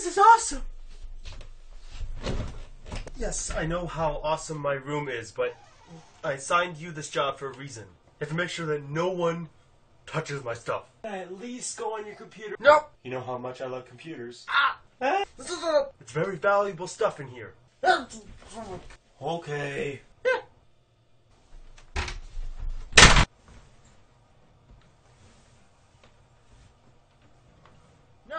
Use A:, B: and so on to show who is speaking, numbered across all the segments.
A: This is awesome! Yes, I know how awesome my room is, but I assigned you this job for a reason. You have to make sure that no one touches my stuff. At least go on your computer.
B: Nope.
A: You know how much I love computers.
B: Ah. This is a.
A: It's very valuable stuff in here. Okay.
B: No.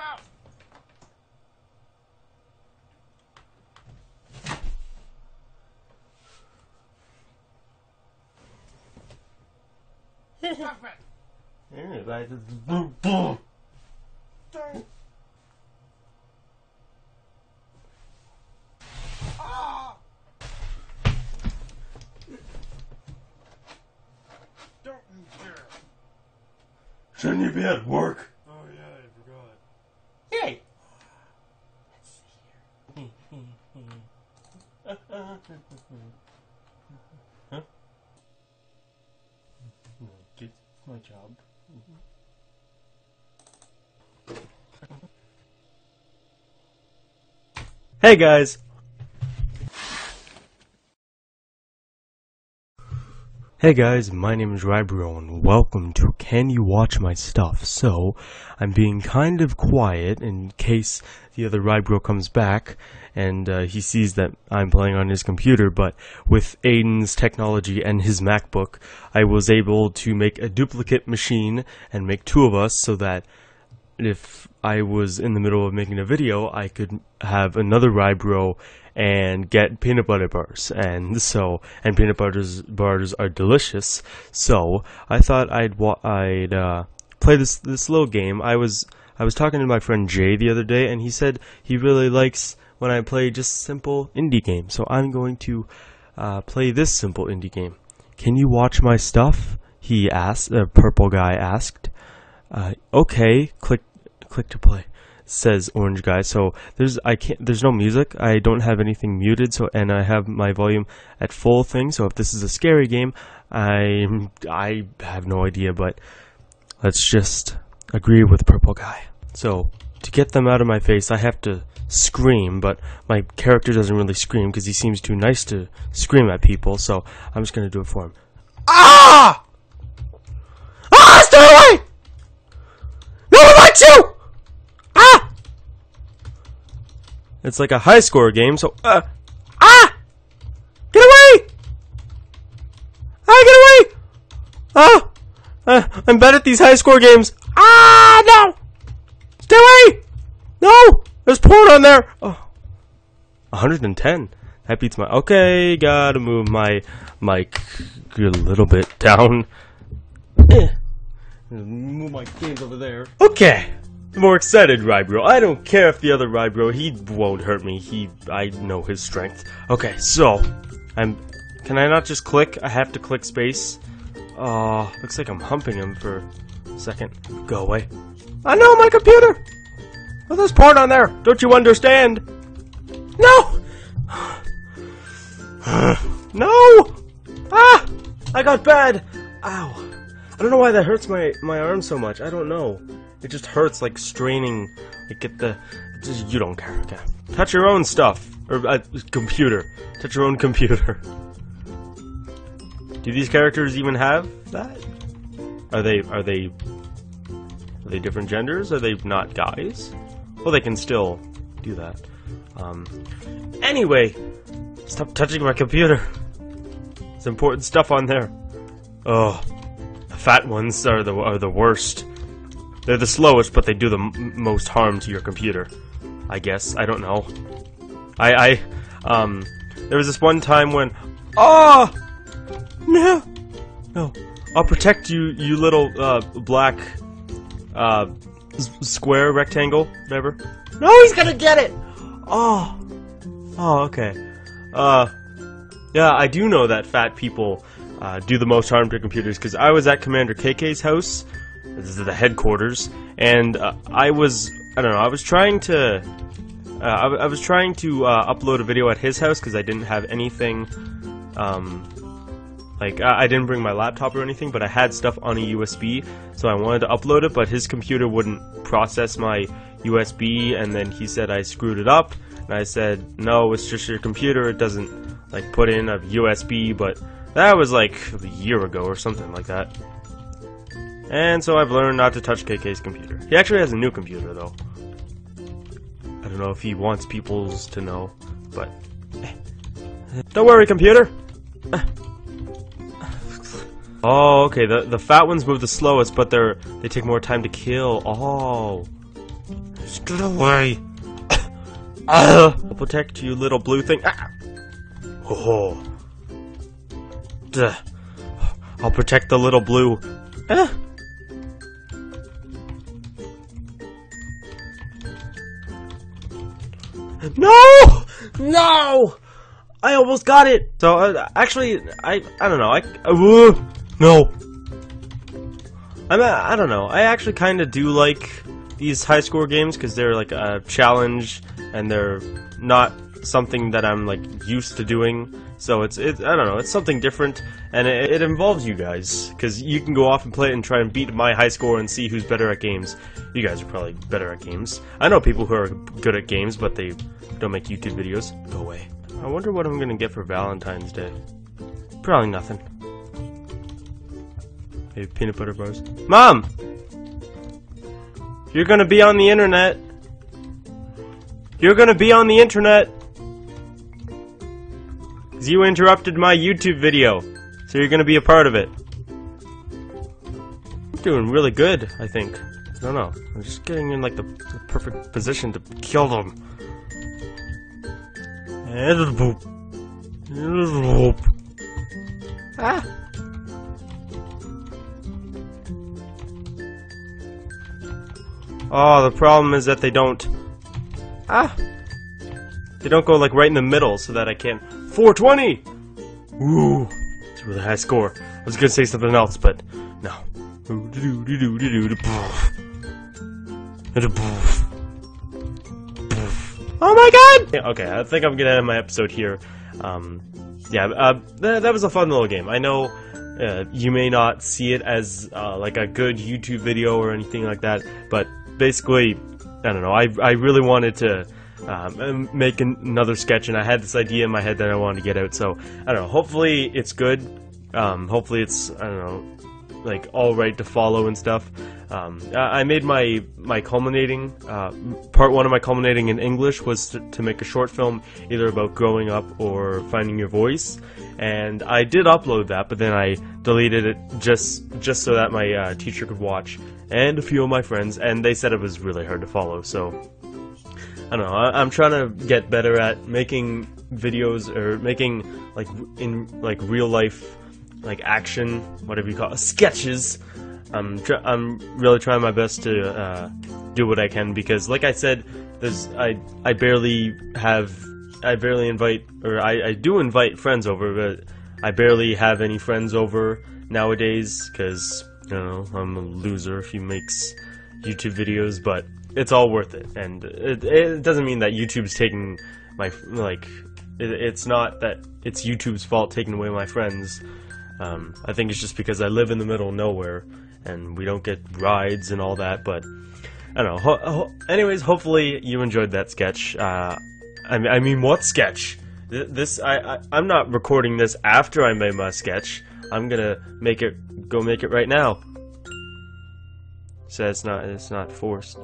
B: Don't. Ah. Don't you dare.
A: Shouldn't you be at work?
B: Oh yeah, I forgot.
A: Hey! huh? Get my job. Hey guys! Hey guys, my name is Rybro and welcome to Can You Watch My Stuff? So, I'm being kind of quiet in case the other Rybro comes back and uh, he sees that I'm playing on his computer, but with Aiden's technology and his MacBook, I was able to make a duplicate machine and make two of us so that if I was in the middle of making a video, I could have another Rybro and get peanut butter bars. And so, and peanut butter bars are delicious. So I thought I'd I'd uh, play this this little game. I was I was talking to my friend Jay the other day, and he said he really likes when I play just simple indie games. So I'm going to uh, play this simple indie game. Can you watch my stuff? He asked. The purple guy asked. Uh, okay, click click to play. Says orange guy. So there's I can't there's no music. I don't have anything muted. So and I have my volume at full thing. So if this is a scary game, I I have no idea. But let's just agree with purple guy. So to get them out of my face, I have to scream. But my character doesn't really scream because he seems too nice to scream at people. So I'm just gonna do it for him. Ah! Ah! Stay away! No one likes you! Ah! It's like a high score game, so uh Ah! Get away! Ah, get away! Ah! Uh, I'm bad at these high score games. Ah, no! Stay away! No! There's porn on there! Oh. 110. That beats my. Okay, gotta move my mic a little bit down. Move my games over there. Okay. More excited, Rybro. I don't care if the other Rybro, he won't hurt me. He, I know his strength. Okay, so, I'm, can I not just click? I have to click space. Oh, looks like I'm humping him for a second. Go away. I know my computer! Oh, there's porn on there! Don't you understand? No! no! Ah! I got bad! Ow. I don't know why that hurts my, my arm so much. I don't know. It just hurts like straining. Like get the. Just, you don't care. Okay. Touch your own stuff. Or uh, computer. Touch your own computer. Do these characters even have that? Are they are they are they different genders? Are they not guys? Well, they can still do that. Um, anyway, stop touching my computer. There's important stuff on there. Oh, the fat ones are the are the worst. They're the slowest, but they do the most harm to your computer. I guess I don't know. I I um there was this one time when oh no no I'll protect you you little uh black uh square rectangle whatever. No, he's gonna get it. Oh oh okay. Uh yeah, I do know that fat people uh, do the most harm to computers because I was at Commander KK's house. The headquarters, and uh, I was I don't know I was trying to uh, I, I was trying to uh, upload a video at his house because I didn't have anything um, like I, I didn't bring my laptop or anything, but I had stuff on a USB, so I wanted to upload it, but his computer wouldn't process my USB, and then he said I screwed it up, and I said no, it's just your computer. It doesn't like put in a USB, but that was like a year ago or something like that. And so I've learned not to touch KK's computer. He actually has a new computer though. I don't know if he wants people's to know, but eh. don't worry, computer. Oh, okay. The the fat ones move the slowest, but they're they take more time to kill. Oh, just get away! I'll protect you, little blue thing. Ah. Oh, Duh. I'll protect the little blue. Ah. No! No! I almost got it. So uh, actually, I I don't know. I uh, no. I'm uh, I don't know. I actually kind of do like these high score games because they're like a challenge and they're not something that I'm like used to doing. So it's it I don't know. It's something different and it, it involves you guys because you can go off and play it and try and beat my high score and see who's better at games. You guys are probably better at games. I know people who are good at games, but they don't make YouTube videos. Go away. I wonder what I'm gonna get for Valentine's Day. Probably nothing. Maybe peanut butter bars. Mom! You're gonna be on the internet. You're gonna be on the internet. You interrupted my YouTube video. So you're gonna be a part of it. I'm doing really good, I think. I don't know. I'm just getting in like the, the perfect position to kill them. And boop. And boop. Ah. Oh, the problem is that they don't. Ah. They don't go like right in the middle so that I can. 420! Ooh. It's a really high score. I was gonna say something else, but no. Oh my god! Okay, I think I'm gonna end my episode here. Um, yeah, uh, th that was a fun little game. I know uh, you may not see it as uh, like a good YouTube video or anything like that, but basically, I don't know. I I really wanted to um, make an- another sketch, and I had this idea in my head that I wanted to get out. So I don't know. Hopefully, it's good. Um, hopefully, it's I don't know, like all right to follow and stuff. Um, I I made my my culminating uh, part one of my culminating in English was to, to make a short film either about growing up or finding your voice, and I did upload that, but then I deleted it just just so that my uh, teacher could watch and a few of my friends, and they said it was really hard to follow. So I don't know. I, I'm trying to get better at making videos or making like in like real life like action, whatever you call it, sketches. I'm I'm really trying my best to uh, do what I can because, like I said, there's I I barely have I barely invite or I, I do invite friends over, but I barely have any friends over nowadays because you know I'm a loser if he makes YouTube videos, but it's all worth it, and it, it doesn't mean that YouTube's taking my like. It, it's not that it's YouTube's fault taking away my friends. Um, I think it's just because I live in the middle of nowhere and we don't get rides and all that. But I don't know. Ho- ho- anyways, hopefully you enjoyed that sketch. Uh, I, mean, I mean, what sketch? This I, I I'm not recording this after I made my sketch. I'm gonna make it go make it right now. So it's not it's not forced.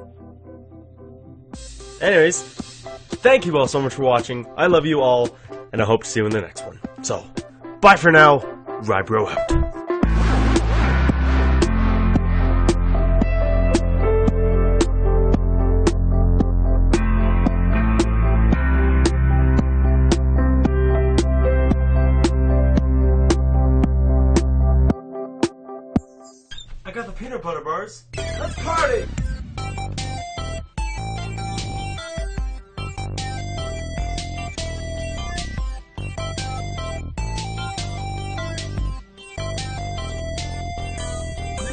A: Anyways, thank you all so much for watching. I love you all, and I hope to see you in the next one. So, bye for now. Rybro out. I got the peanut butter bars. Let's party!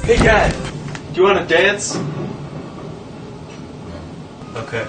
A: Hey, Dad. Do you want to dance? Okay.